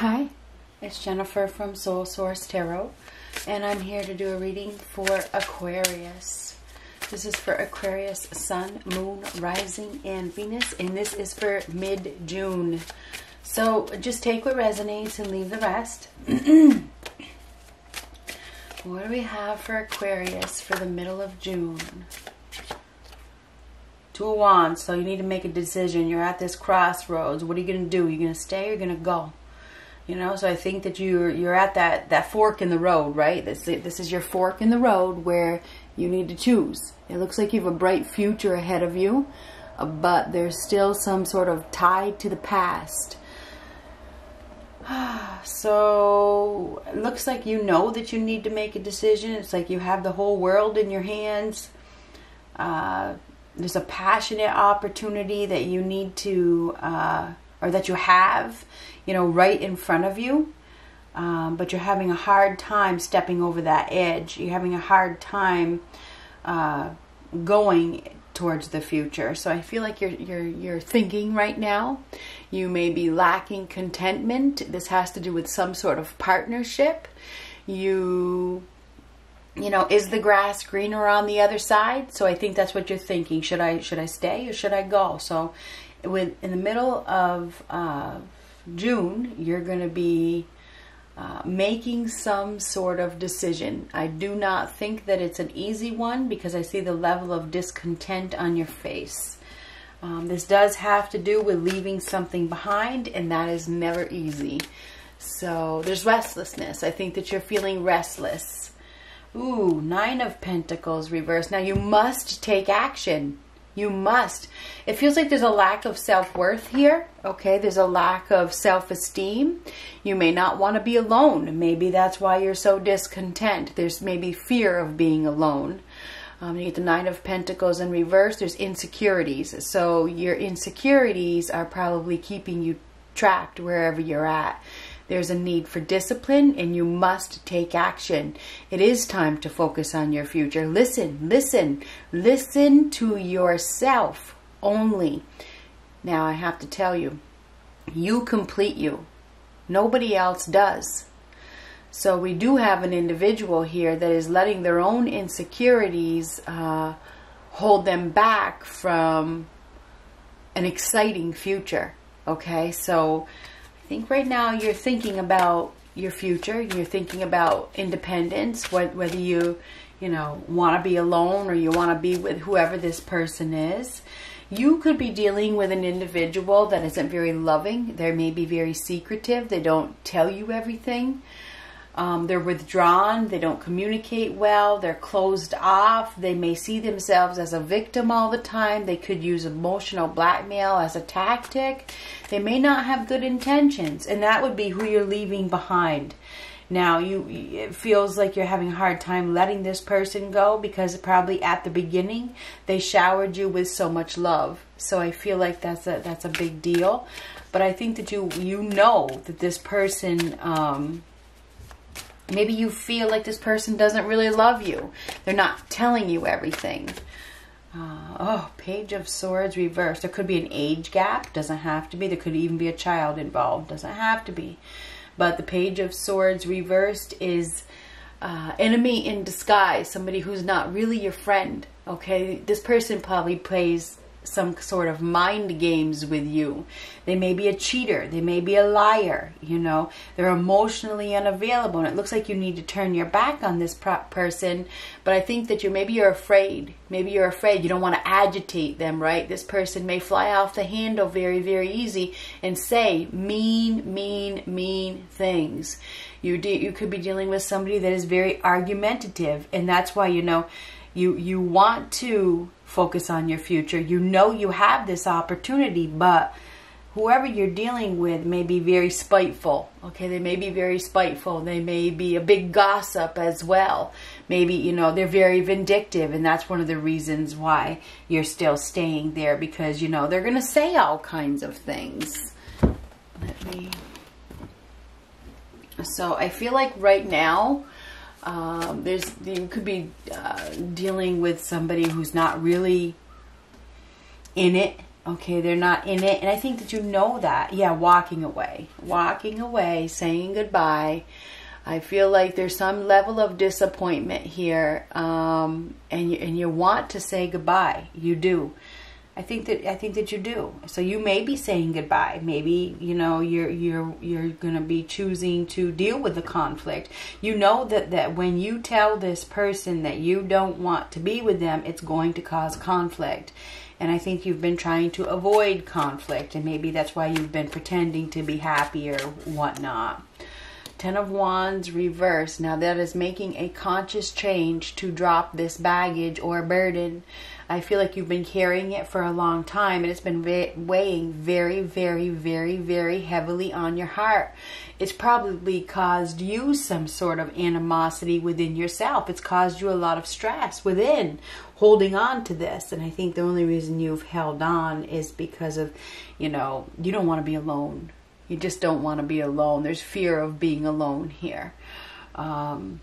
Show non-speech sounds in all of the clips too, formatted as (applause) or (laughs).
Hi, it's Jennifer from Soul Source Tarot, and I'm here to do a reading for Aquarius. This is for Aquarius Sun, Moon, Rising, and Venus, and this is for mid-June. So just take what resonates and leave the rest. (clears throat) what do we have for Aquarius for the middle of June? Two of Wands, so you need to make a decision. You're at this crossroads. What are you going to do? You're you going to stay or are you going to go? You know, so I think that you're you're at that that fork in the road, right? This this is your fork in the road where you need to choose. It looks like you have a bright future ahead of you, uh, but there's still some sort of tie to the past. (sighs) so it looks like you know that you need to make a decision. It's like you have the whole world in your hands. Uh, there's a passionate opportunity that you need to uh, or that you have, you know, right in front of you. Um, but you're having a hard time stepping over that edge. You're having a hard time uh, going towards the future. So I feel like you're you're you're thinking right now. You may be lacking contentment. This has to do with some sort of partnership. You you know, is the grass greener on the other side? So I think that's what you're thinking. Should I should I stay or should I go? So with in the middle of uh, June, you're going to be uh, making some sort of decision. I do not think that it's an easy one because I see the level of discontent on your face. Um, this does have to do with leaving something behind, and that is never easy. So there's restlessness. I think that you're feeling restless. Ooh, Nine of Pentacles reversed. Now you must take action. You must. It feels like there's a lack of self-worth here. Okay, there's a lack of self-esteem. You may not want to be alone. Maybe that's why you're so discontent. There's maybe fear of being alone. Um, you get the Nine of Pentacles in reverse. There's insecurities. So your insecurities are probably keeping you trapped wherever you're at. There's a need for discipline and you must take action. It is time to focus on your future. Listen, listen, listen to yourself only. Now I have to tell you, you complete you. Nobody else does. So we do have an individual here that is letting their own insecurities uh, hold them back from an exciting future. Okay, so think right now you're thinking about your future. You're thinking about independence, what, whether you, you know, want to be alone or you want to be with whoever this person is. You could be dealing with an individual that isn't very loving. They may be very secretive. They don't tell you everything. Um, they're withdrawn, they don't communicate well, they're closed off, they may see themselves as a victim all the time, they could use emotional blackmail as a tactic, they may not have good intentions, and that would be who you're leaving behind. Now, you it feels like you're having a hard time letting this person go because probably at the beginning they showered you with so much love. So I feel like that's a that's a big deal. But I think that you you know that this person um, Maybe you feel like this person doesn't really love you. They're not telling you everything. Uh, oh, Page of Swords reversed. There could be an age gap. Doesn't have to be. There could even be a child involved. Doesn't have to be. But the Page of Swords reversed is uh, enemy in disguise. Somebody who's not really your friend. Okay, this person probably plays some sort of mind games with you. They may be a cheater. They may be a liar. You know, they're emotionally unavailable. And it looks like you need to turn your back on this person. But I think that you maybe you're afraid. Maybe you're afraid. You don't want to agitate them, right? This person may fly off the handle very, very easy and say mean, mean, mean things. You you could be dealing with somebody that is very argumentative, and that's why you know you you want to focus on your future. You know you have this opportunity, but whoever you're dealing with may be very spiteful. Okay, they may be very spiteful. They may be a big gossip as well. Maybe, you know, they're very vindictive, and that's one of the reasons why you're still staying there because, you know, they're going to say all kinds of things. Let me. So I feel like right now, um, there's you could be uh, dealing with somebody who's not really in it. Okay, they're not in it. And I think that you know that. Yeah, walking away. Walking away, saying goodbye. I feel like there's some level of disappointment here, um, and you, and you want to say goodbye. You do. I think that I think that you do. So you may be saying goodbye. Maybe you know you're you're you're going to be choosing to deal with the conflict. You know that that when you tell this person that you don't want to be with them, it's going to cause conflict. And I think you've been trying to avoid conflict, and maybe that's why you've been pretending to be happy or whatnot. Ten of Wands reverse. Now that is making a conscious change to drop this baggage or burden. I feel like you've been carrying it for a long time and it's been weighing very, very, very, very heavily on your heart. It's probably caused you some sort of animosity within yourself. It's caused you a lot of stress within holding on to this. And I think the only reason you've held on is because of, you know, you don't want to be alone. You just don't want to be alone. There's fear of being alone here. Um,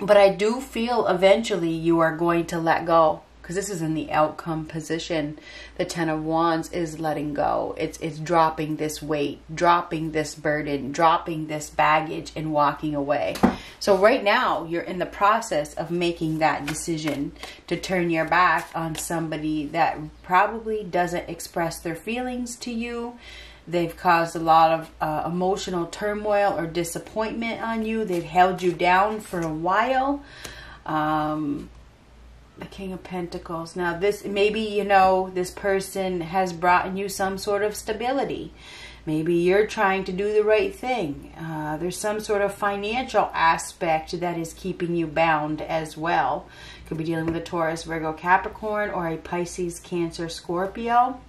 but I do feel eventually you are going to let go because this is in the outcome position. The Ten of Wands is letting go. It's it's dropping this weight, dropping this burden, dropping this baggage, and walking away. So right now you're in the process of making that decision to turn your back on somebody that probably doesn't express their feelings to you. They've caused a lot of uh, emotional turmoil or disappointment on you. They've held you down for a while. Um, the King of Pentacles. Now, this maybe you know this person has brought you some sort of stability. Maybe you're trying to do the right thing. Uh, there's some sort of financial aspect that is keeping you bound as well. Could be dealing with a Taurus, Virgo, Capricorn, or a Pisces, Cancer, Scorpio.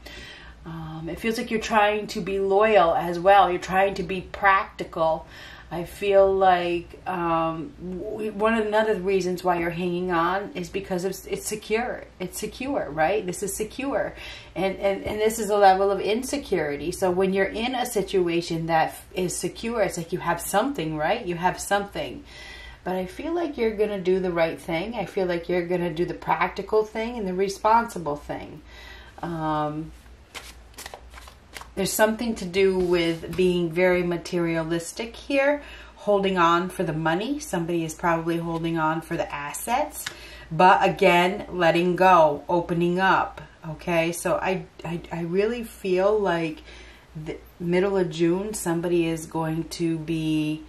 Um, it feels like you're trying to be loyal as well. You're trying to be practical. I feel like um, one of the reasons why you're hanging on is because it's, it's secure. It's secure, right? This is secure. And, and, and this is a level of insecurity. So when you're in a situation that is secure, it's like you have something, right? You have something. But I feel like you're going to do the right thing. I feel like you're going to do the practical thing and the responsible thing. Um, there's something to do with being very materialistic here, holding on for the money. Somebody is probably holding on for the assets. But again, letting go, opening up. Okay, so I, I, I really feel like the middle of June, somebody is going to be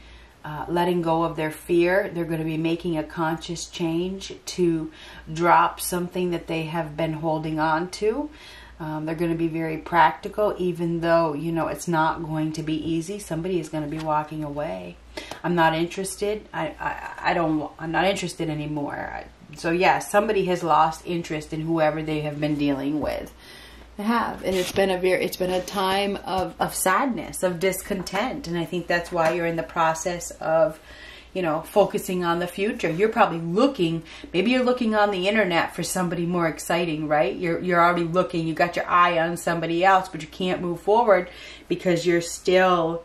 uh, letting go of their fear. They're going to be making a conscious change to drop something that they have been holding on to. Um, they're going to be very practical, even though, you know, it's not going to be easy. Somebody is going to be walking away. I'm not interested. I, I, I don't, I'm not interested anymore. So yeah, somebody has lost interest in whoever they have been dealing with. They have. And it's been a very, it's been a time of, of sadness, of discontent. And I think that's why you're in the process of, you know, focusing on the future. You're probably looking, maybe you're looking on the internet for somebody more exciting, right? You're, you're already looking, you got your eye on somebody else, but you can't move forward because you're still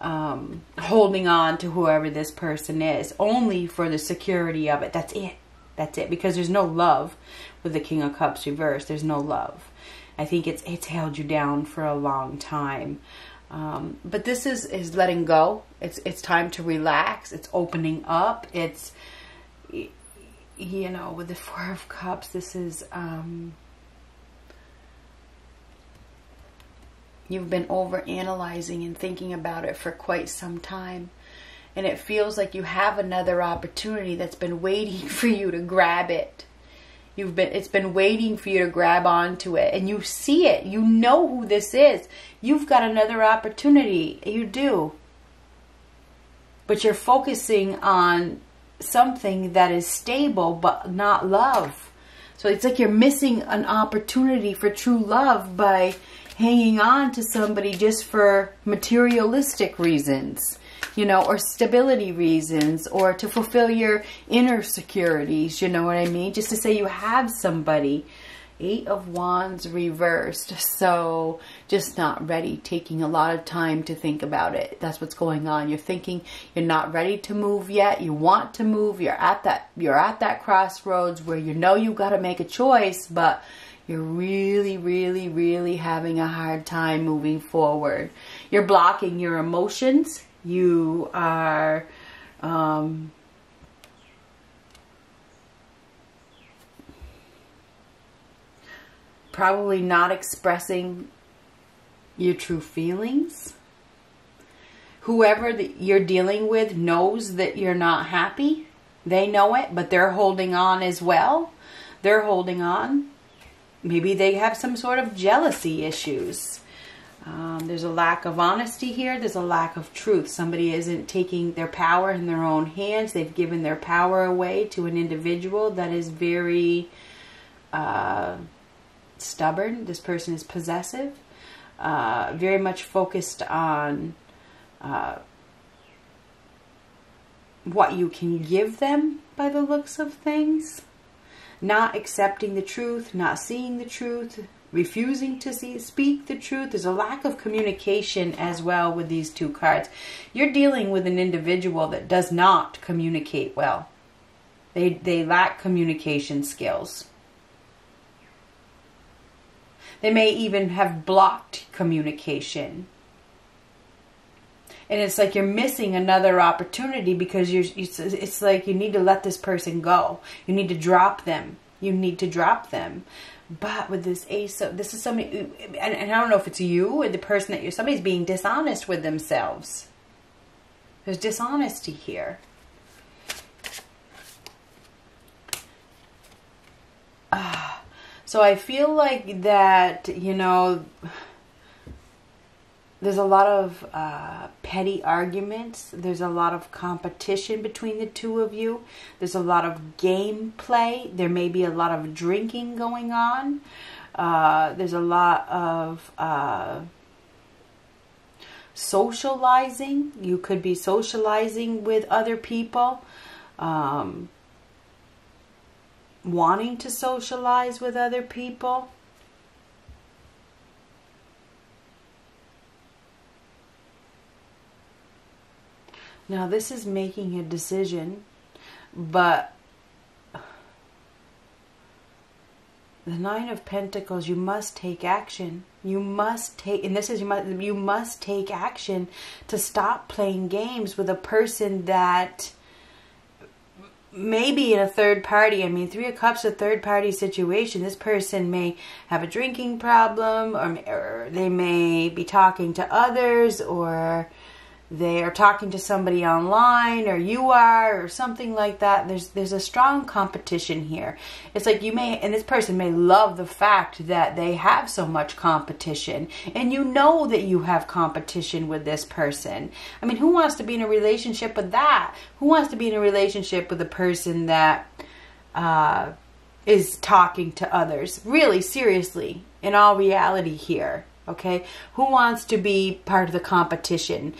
um, holding on to whoever this person is, only for the security of it. That's it. That's it. Because there's no love with the King of Cups reversed. There's no love. I think it's it's held you down for a long time. Um, but this is, is letting go. It's, it's time to relax. It's opening up. It's, you know, with the (laughs) Four of Cups, this is, um, you've been over analyzing and thinking about it for quite some time. And it feels like you have another opportunity that's been waiting (laughs) for you to grab it. You've been it's been waiting for you to grab onto it and you see it. You know who this is. You've got another opportunity. You do. But you're focusing on something that is stable but not love. So it's like you're missing an opportunity for true love by hanging on to somebody just for materialistic reasons you know, or stability reasons or to fulfill your inner securities, you know what I mean? Just to say you have somebody. Eight of Wands reversed. So just not ready, taking a lot of time to think about it. That's what's going on. You're thinking you're not ready to move yet. You want to move. You're at that you're at that crossroads where you know you've got to make a choice, but You're really, really, really having a hard time moving forward. You're blocking your emotions. You are um, probably not expressing your true feelings. Whoever you're dealing with knows that you're not happy. They know it, but they're holding on as well. They're holding on. Maybe they have some sort of jealousy issues. Um, there's a lack of honesty here. There's a lack of truth. Somebody isn't taking their power in their own hands. They've given their power away to an individual that is very uh, stubborn. This person is possessive. Uh, very much focused on uh, what you can give them by the looks of things. Not accepting the truth, not seeing the truth, refusing to see, speak the truth. There's a lack of communication as well with these two cards. You're dealing with an individual that does not communicate well. They, they lack communication skills. They may even have blocked communication. And it's like you're missing another opportunity because you're, it's like you need to let this person go. You need to drop them. You need to drop them. But with this ace, of, this is somebody, and, and I don't know if it's you or the person that you're, somebody's being dishonest with themselves. There's dishonesty here. So I feel like that, you know, there's a lot of uh, petty arguments. There's a lot of competition between the two of you. There's a lot of game play. There may be a lot of drinking going on. Uh, there's a lot of uh, socializing. You could be socializing with other people. Um, wanting to socialize with other people. Now, this is making a decision, but the Nine of Pentacles, you must take action. You must take, and this is you must you must take action to stop playing games with a person that maybe in a third party. I mean, Three of Cups, a third party situation. This person may have a drinking problem, or, or they may be talking to others, or they are talking to somebody online or you are or something like that. There's there's a strong competition here. It's like you may and this person may love the fact that they have so much competition and you know that you have competition with this person. I mean who wants to be in a relationship with that? Who wants to be in a relationship with a person that uh, is talking to others? Really seriously in all reality here okay? Who wants to be part of the competition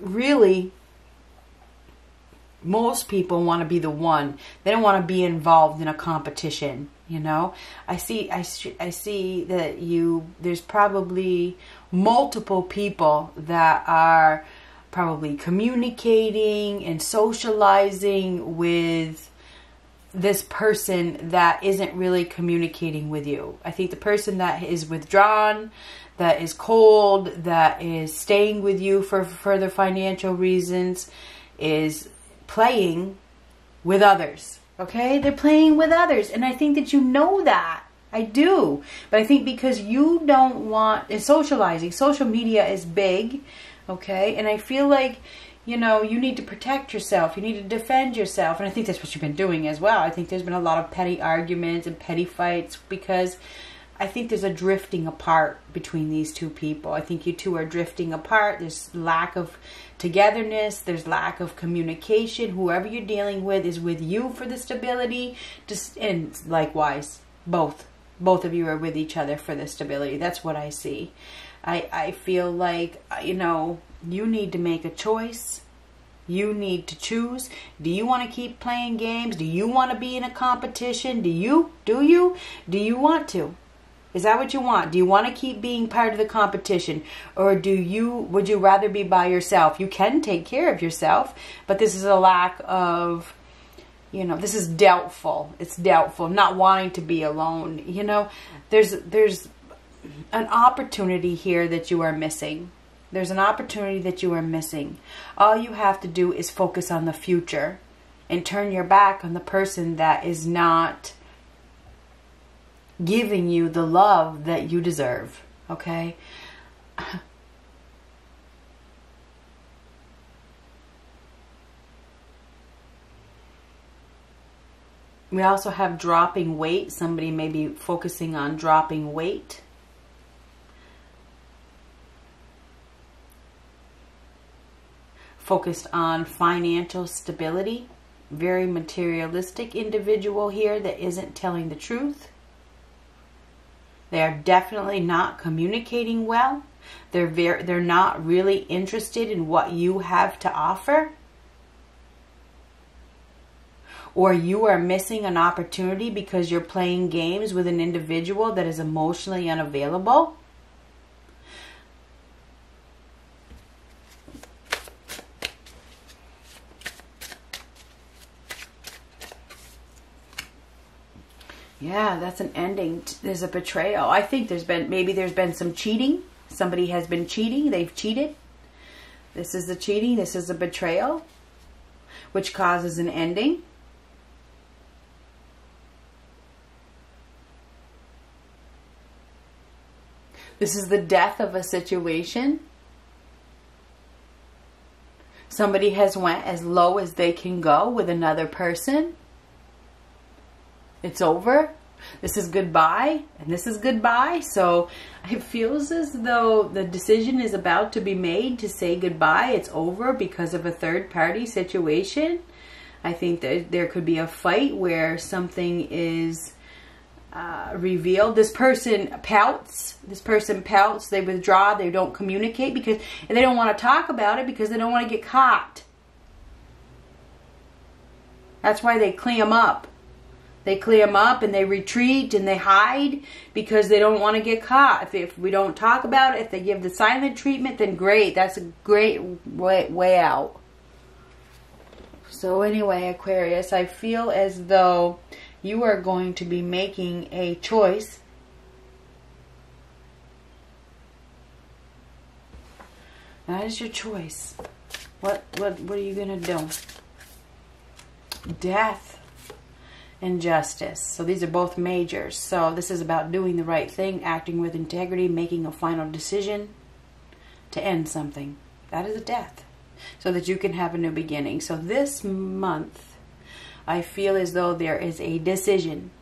really most people want to be the one. They don't want to be involved in a competition, you know? I see I I see that you there's probably multiple people that are probably communicating and socializing with this person that isn't really communicating with you. I think the person that is withdrawn, that is cold, that is staying with you for further financial reasons, is playing with others. Okay? They're playing with others. And I think that you know that. I do. But I think because you don't want it's socializing, social media is big. Okay? And I feel like you know, you need to protect yourself. You need to defend yourself. And I think that's what you've been doing as well. I think there's been a lot of petty arguments and petty fights because I think there's a drifting apart between these two people. I think you two are drifting apart. There's lack of togetherness. There's lack of communication. Whoever you're dealing with is with you for the stability. Just and likewise, both both of you are with each other for the stability. That's what I see. I I feel like you know you need to make a choice. You need to choose. Do you want to keep playing games? Do you want to be in a competition? Do you? Do you? Do you want to? Is that what you want? Do you want to keep being part of the competition or do you would you rather be by yourself? You can take care of yourself, but this is a lack of you know, this is doubtful. It's doubtful, not wanting to be alone. You know, there's there's an opportunity here that you are missing. There's an opportunity that you are missing. All you have to do is focus on the future and turn your back on the person that is not giving you the love that you deserve. Okay? (laughs) We also have dropping weight. Somebody may be focusing on dropping weight. Focused on financial stability. Very materialistic individual here that isn't telling the truth. They are definitely not communicating well. They're very they're not really interested in what you have to offer. Or you are missing an opportunity because you're playing games with an individual that is emotionally unavailable. Yeah, that's an ending. There's a betrayal. I think there's been maybe there's been some cheating. Somebody has been cheating. They've cheated. This is the cheating. This is a betrayal, which causes an ending. This is the death of a situation. Somebody has went as low as they can go with another person. It's over. This is goodbye, and this is goodbye. So it feels as though the decision is about to be made to say goodbye. It's over because of a third party situation. I think that there could be a fight where something is uh, revealed. This person pouts. This person pouts. They withdraw. They don't communicate because they don't want to talk about it because they don't want to get caught. That's why they clam up. They clear them up and they retreat and they hide because they don't want to get caught. If, if we don't talk about it, if they give the silent treatment, then great. That's a great way, way out. So anyway, Aquarius, I feel as though you are going to be making a choice that is your choice what what what are you gonna do death and justice so these are both majors so this is about doing the right thing acting with integrity making a final decision to end something that is a death so that you can have a new beginning so this month I feel as though there is a decision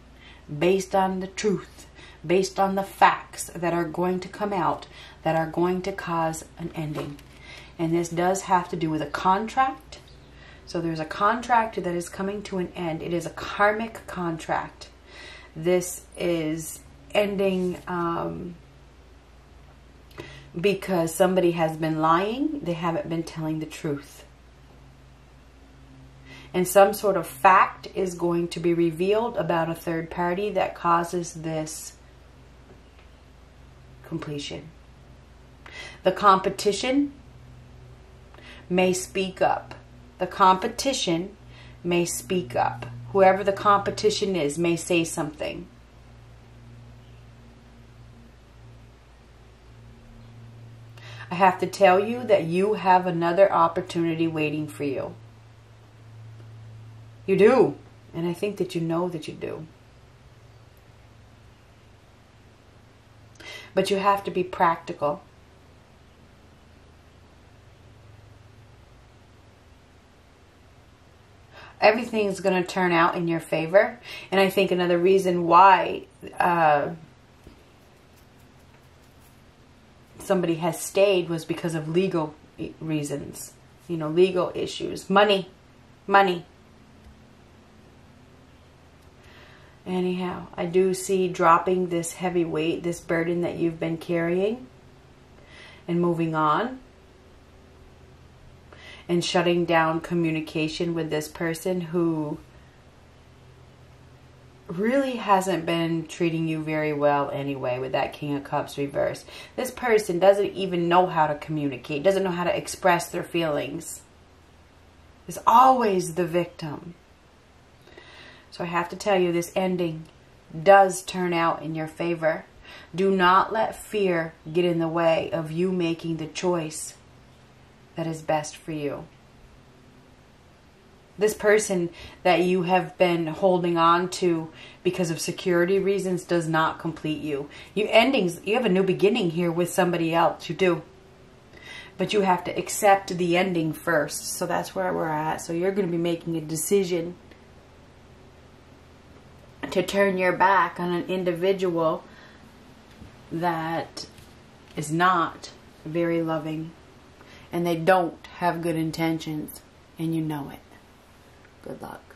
based on the truth, based on the facts that are going to come out that are going to cause an ending. And this does have to do with a contract. So there's a contract that is coming to an end. It is a karmic contract. This is ending um, because somebody has been lying. They haven't been telling the truth and some sort of fact is going to be revealed about a third party that causes this completion. The competition may speak up. The competition may speak up. Whoever the competition is may say something. I have to tell you that you have another opportunity waiting for you. You do. And I think that you know that you do. But you have to be practical. Everything's going to turn out in your favor. And I think another reason why uh, somebody has stayed was because of legal reasons. You know, legal issues. Money. Money. Anyhow, I do see dropping this heavy weight, this burden that you've been carrying, and moving on. And shutting down communication with this person who really hasn't been treating you very well anyway with that King of Cups reverse. This person doesn't even know how to communicate, doesn't know how to express their feelings. Is always the victim So I have to tell you, this ending does turn out in your favor. Do not let fear get in the way of you making the choice that is best for you. This person that you have been holding on to because of security reasons does not complete you. You endings, you have a new beginning here with somebody else. You do. But you have to accept the ending first. So that's where we're at. So you're going to be making a decision to turn your back on an individual that is not very loving and they don't have good intentions and you know it. Good luck.